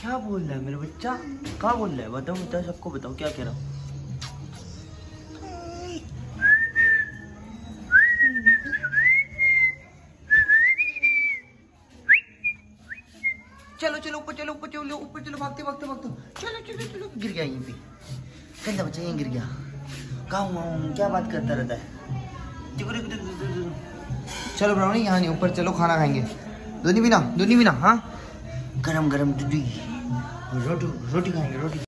क्या बोल रहा है मेरा बच्चा? क्या बोल रहा है? बताओ बताओ, सबको बताओ, क्या कह रहा हूँ? चलो चलो, ऊपर चलो ऊपर चलो ऊपर, चलो, भागते भागते भागते। चलो चलो चलो गिर गया यहीं पे। कहता बच्चा, यहीं गिर गया। कहा हूँ? क्या बात करता रहता है? चलो ब्राउनी यहाँ नहीं, ऊपर, चलो, खाना खाएँगे। दोनी भी ना दोनी भी ना हाँ? गरम गरम दूधी रोटी रोटी खाएँगे रोटी।